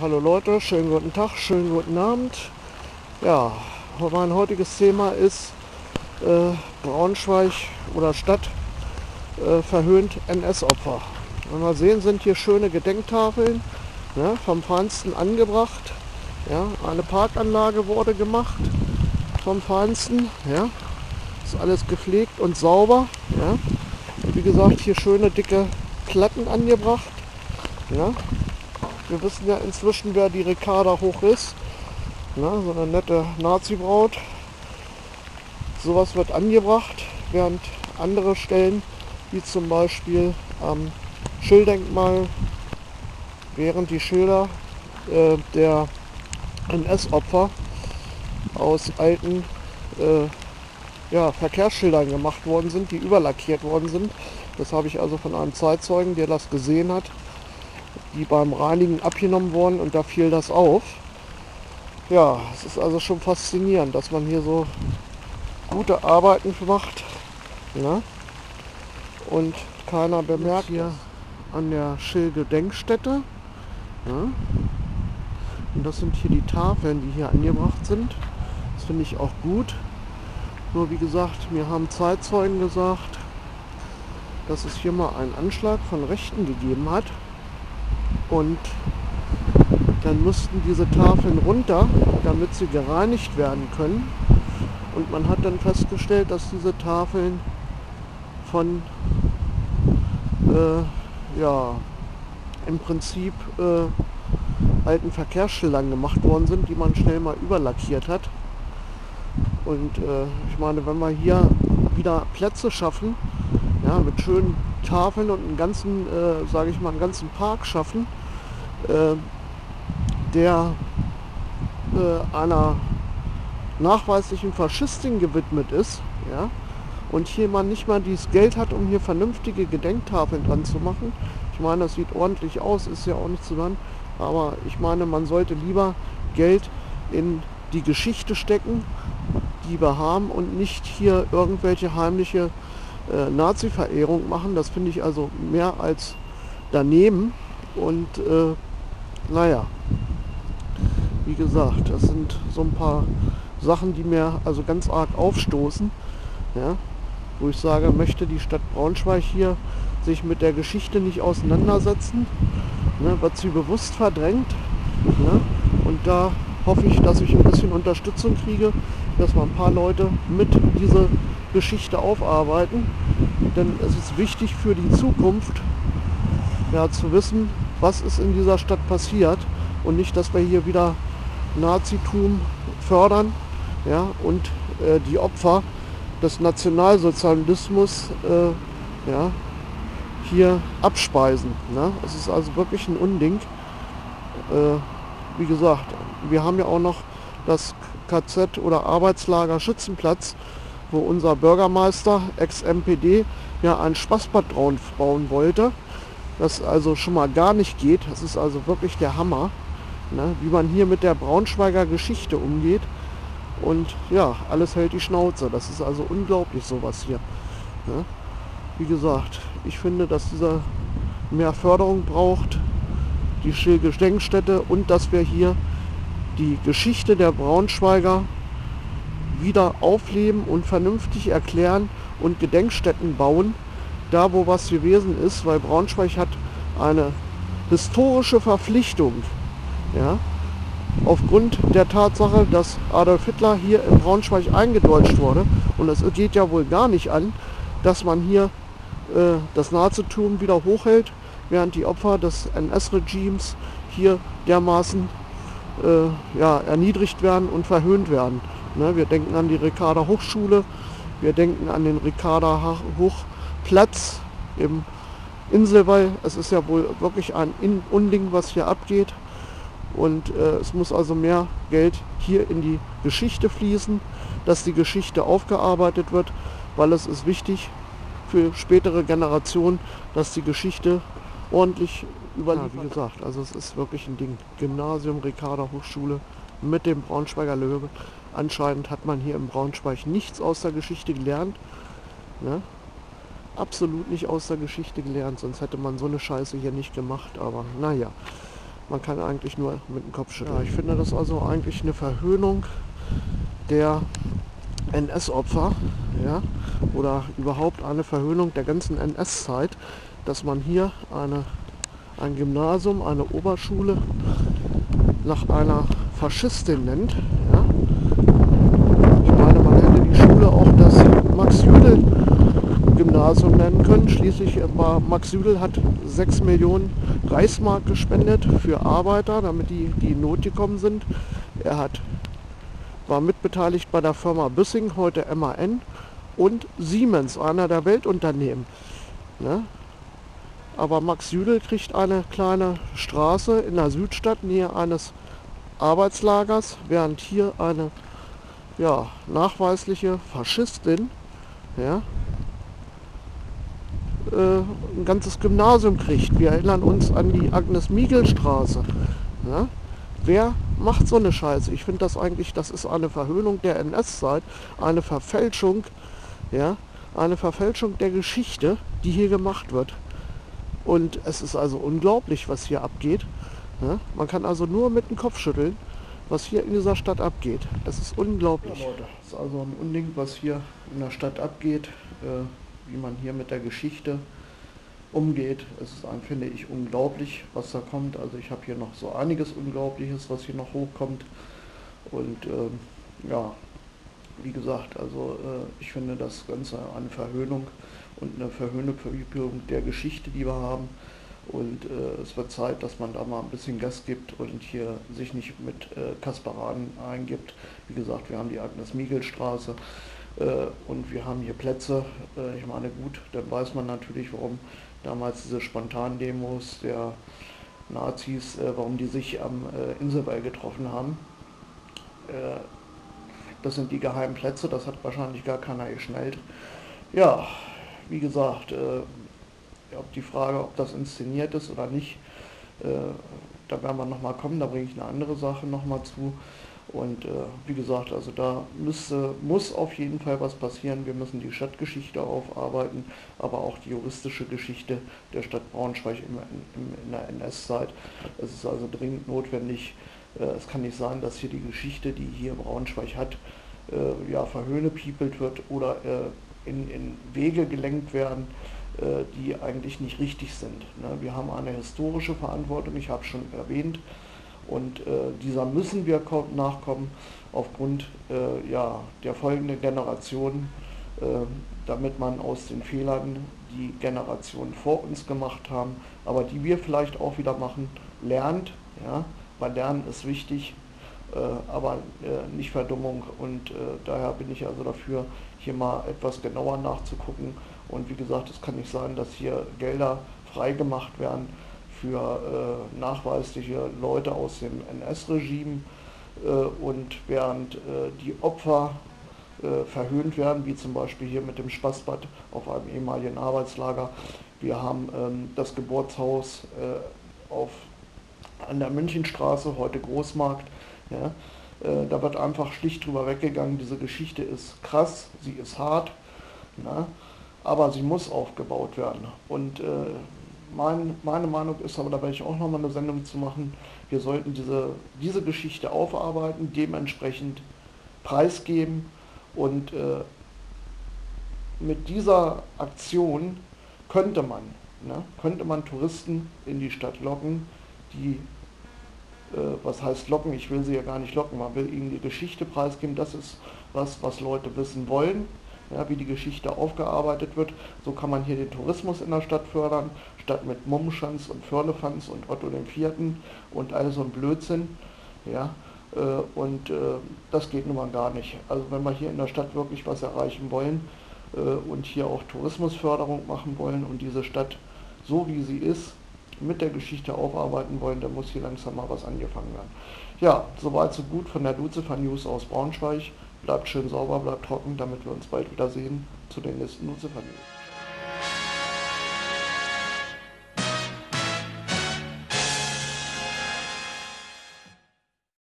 Hallo Leute, schönen guten Tag, schönen guten Abend. Ja, mein heutiges Thema ist äh, Braunschweig oder Stadt äh, verhöhnt NS-Opfer. Wenn wir sehen, sind hier schöne Gedenktafeln ja, vom Feinsten angebracht. Ja, eine Parkanlage wurde gemacht vom Feinsten. Ja, ist alles gepflegt und sauber. Ja. Wie gesagt, hier schöne dicke Platten angebracht. Ja. Wir wissen ja inzwischen, wer die Ricarda hoch ist. Ja, so eine nette Nazi-Braut. Sowas wird angebracht, während andere Stellen, wie zum Beispiel am Schilddenkmal, während die Schilder äh, der NS-Opfer aus alten äh, ja, Verkehrsschildern gemacht worden sind, die überlackiert worden sind. Das habe ich also von einem Zeitzeugen, der das gesehen hat, die beim Reinigen abgenommen worden und da fiel das auf. Ja, es ist also schon faszinierend, dass man hier so gute Arbeiten macht ja, und keiner bemerkt hier an der Schil-Gedenkstätte. Ja. Und das sind hier die Tafeln, die hier angebracht sind. Das finde ich auch gut. Nur wie gesagt, mir haben Zeitzeugen gesagt, dass es hier mal einen Anschlag von Rechten gegeben hat. Und dann mussten diese Tafeln runter, damit sie gereinigt werden können. Und man hat dann festgestellt, dass diese Tafeln von äh, ja, im Prinzip äh, alten Verkehrsschildern gemacht worden sind, die man schnell mal überlackiert hat. Und äh, ich meine, wenn wir hier wieder Plätze schaffen, ja, mit schönen Tafeln und einen ganzen, äh, sage ich mal, einen ganzen Park schaffen, der äh, einer nachweislichen Faschistin gewidmet ist, ja, und hier man nicht mal dieses Geld hat, um hier vernünftige Gedenktafeln dran zu machen. Ich meine, das sieht ordentlich aus, ist ja auch nicht zu dran, aber ich meine, man sollte lieber Geld in die Geschichte stecken, die wir haben und nicht hier irgendwelche heimliche äh, Nazi-Verehrung machen. Das finde ich also mehr als daneben. Und äh, naja, wie gesagt, das sind so ein paar Sachen, die mir also ganz arg aufstoßen. Ja, wo ich sage, möchte die Stadt Braunschweig hier sich mit der Geschichte nicht auseinandersetzen, ne, wird sie bewusst verdrängt. Ne, und da hoffe ich, dass ich ein bisschen Unterstützung kriege, dass wir ein paar Leute mit dieser Geschichte aufarbeiten. Denn es ist wichtig für die Zukunft, ja, zu wissen, was ist in dieser Stadt passiert und nicht, dass wir hier wieder Nazitum fördern ja, und äh, die Opfer des Nationalsozialismus äh, ja, hier abspeisen. Ne? Es ist also wirklich ein Unding. Äh, wie gesagt, wir haben ja auch noch das KZ oder Arbeitslager Schützenplatz, wo unser Bürgermeister, ex-MPD, ja ein Spaßbad bauen wollte. Das also schon mal gar nicht geht. Das ist also wirklich der Hammer, ne? wie man hier mit der Braunschweiger Geschichte umgeht. Und ja, alles hält die Schnauze. Das ist also unglaublich sowas hier. Ne? Wie gesagt, ich finde, dass dieser mehr Förderung braucht, die Gedenkstätte und dass wir hier die Geschichte der Braunschweiger wieder aufleben und vernünftig erklären und Gedenkstätten bauen, da wo was gewesen ist, weil Braunschweig hat eine historische Verpflichtung, ja, aufgrund der Tatsache, dass Adolf Hitler hier in Braunschweig eingedeutscht wurde. Und es geht ja wohl gar nicht an, dass man hier äh, das Nazitum wieder hochhält, während die Opfer des NS-Regimes hier dermaßen äh, ja, erniedrigt werden und verhöhnt werden. Ne, wir denken an die Ricarda Hochschule, wir denken an den Ricarda Hochplatz im Inselwall. Es ist ja wohl wirklich ein Unding, was hier abgeht. Und äh, es muss also mehr Geld hier in die Geschichte fließen, dass die Geschichte aufgearbeitet wird, weil es ist wichtig für spätere Generationen, dass die Geschichte ordentlich überliefert. Ja, wie gesagt, also es ist wirklich ein Ding. Gymnasium, Ricarda Hochschule mit dem Braunschweiger Löwe. Anscheinend hat man hier im Braunschweig nichts aus der Geschichte gelernt. Ne? Absolut nicht aus der Geschichte gelernt, sonst hätte man so eine Scheiße hier nicht gemacht. Aber naja, man kann eigentlich nur mit dem Kopf schütteln. Ja, ich finde das also eigentlich eine Verhöhnung der NS-Opfer ja, oder überhaupt eine Verhöhnung der ganzen NS-Zeit, dass man hier eine, ein Gymnasium, eine Oberschule nach einer Faschistin nennt. Ja. Ich meine, man hätte die Schule auch das Max-Jüdel-Gymnasium nennen können. Schließlich war Max Jüdel hat 6 Millionen Reichsmark gespendet für Arbeiter, damit die, die in Not gekommen sind. Er hat war mitbeteiligt bei der Firma Büssing, heute MAN, und Siemens, einer der Weltunternehmen. Ne? Aber Max Jüdel kriegt eine kleine Straße in der Südstadt, nähe eines Arbeitslagers, während hier eine ja, nachweisliche Faschistin ja, äh, ein ganzes Gymnasium kriegt. Wir erinnern uns an die Agnes-Miegel-Straße. Ja. Wer macht so eine Scheiße? Ich finde das eigentlich, das ist eine Verhöhnung der NS-Zeit, eine Verfälschung, ja, eine Verfälschung der Geschichte, die hier gemacht wird. Und es ist also unglaublich, was hier abgeht. Ja? Man kann also nur mit dem Kopf schütteln, was hier in dieser Stadt abgeht. Das ist unglaublich. Ja, Leute, das ist also ein Unding, was hier in der Stadt abgeht, äh, wie man hier mit der Geschichte umgeht. Es ist, finde ich, unglaublich, was da kommt. Also ich habe hier noch so einiges Unglaubliches, was hier noch hochkommt. Und ähm, ja, wie gesagt, also äh, ich finde das Ganze eine Verhöhnung und eine Verhöhnung der Geschichte, die wir haben. Und äh, es wird Zeit, dass man da mal ein bisschen Gas gibt und hier sich nicht mit äh, Kasperaden eingibt. Wie gesagt, wir haben die Agnes-Miegel-Straße und wir haben hier Plätze. Äh, ich meine, gut, dann weiß man natürlich, warum damals diese spontanen Demos der Nazis, äh, warum die sich am äh, Inselwall getroffen haben. Äh, das sind die geheimen Plätze, das hat wahrscheinlich gar keiner geschnellt. Ja, wie gesagt, äh, ob die Frage, ob das inszeniert ist oder nicht, äh, da werden wir nochmal kommen, da bringe ich eine andere Sache nochmal zu. Und äh, wie gesagt, also da müsste, muss auf jeden Fall was passieren. Wir müssen die Stadtgeschichte aufarbeiten, aber auch die juristische Geschichte der Stadt Braunschweig im, im, in der NS-Zeit. Es ist also dringend notwendig. Äh, es kann nicht sein, dass hier die Geschichte, die hier Braunschweig hat, äh, ja, verhöhnepiepelt wird oder äh, in, in Wege gelenkt werden, äh, die eigentlich nicht richtig sind. Ne? Wir haben eine historische Verantwortung, ich habe schon erwähnt, und äh, dieser müssen wir nachkommen aufgrund äh, ja, der folgenden Generation, äh, damit man aus den Fehlern, die Generationen vor uns gemacht haben, aber die wir vielleicht auch wieder machen, lernt. Ja? Weil Lernen ist wichtig, äh, aber äh, nicht Verdummung. Und äh, daher bin ich also dafür, hier mal etwas genauer nachzugucken. Und wie gesagt, es kann nicht sein, dass hier Gelder freigemacht werden für äh, nachweisliche Leute aus dem NS-Regime äh, und während äh, die Opfer äh, verhöhnt werden, wie zum Beispiel hier mit dem Spaßbad auf einem ehemaligen Arbeitslager. Wir haben ähm, das Geburtshaus äh, auf, an der Münchenstraße, heute Großmarkt. Ja, äh, da wird einfach schlicht drüber weggegangen. Diese Geschichte ist krass, sie ist hart, na, aber sie muss aufgebaut werden. Und mein, meine Meinung ist, aber da werde ich auch nochmal eine Sendung zu machen, wir sollten diese, diese Geschichte aufarbeiten, dementsprechend preisgeben und äh, mit dieser Aktion könnte man, ne, könnte man Touristen in die Stadt locken, die, äh, was heißt locken, ich will sie ja gar nicht locken, man will ihnen die Geschichte preisgeben, das ist was, was Leute wissen wollen ja, wie die Geschichte aufgearbeitet wird. So kann man hier den Tourismus in der Stadt fördern, statt mit Mumschanz und Förlefanz und Otto dem Vierten und all so ein Blödsinn. Ja, äh, und äh, das geht nun mal gar nicht. Also wenn wir hier in der Stadt wirklich was erreichen wollen äh, und hier auch Tourismusförderung machen wollen und diese Stadt so wie sie ist, mit der Geschichte aufarbeiten wollen, dann muss hier langsam mal was angefangen werden. Ja, soweit so gut von der Lucifer News aus Braunschweig. Bleibt schön sauber, bleibt trocken, damit wir uns bald wieder sehen zu den nächsten News.